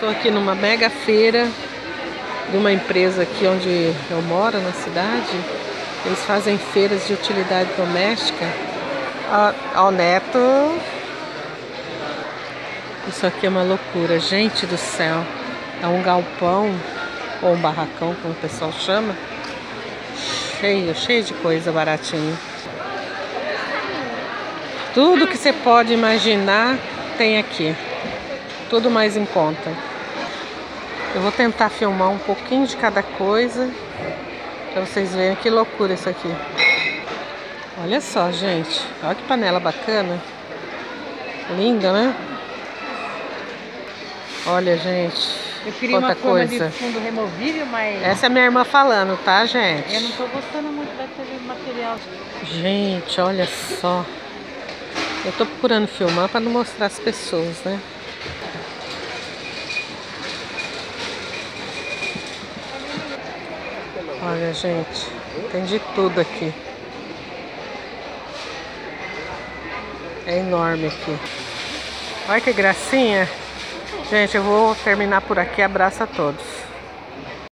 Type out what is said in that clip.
Estou aqui numa mega feira de uma empresa aqui onde eu moro, na cidade. Eles fazem feiras de utilidade doméstica. Ó, ó Neto. Isso aqui é uma loucura, gente do céu. É um galpão, ou um barracão, como o pessoal chama. Cheio, cheio de coisa baratinho. Tudo que você pode imaginar tem aqui. Tudo mais em conta. Eu vou tentar filmar um pouquinho de cada coisa para vocês verem que loucura isso aqui. Olha só, gente. Olha que panela bacana. Linda, né? Olha, gente. Eu queria uma coisa. de fundo removível, mas Essa é minha irmã falando, tá, gente? eu não tô gostando muito daquele material. Gente, olha só. Eu tô procurando filmar para não mostrar as pessoas, né? Olha, gente, tem de tudo aqui. É enorme aqui. Olha que gracinha. Gente, eu vou terminar por aqui. Abraço a todos.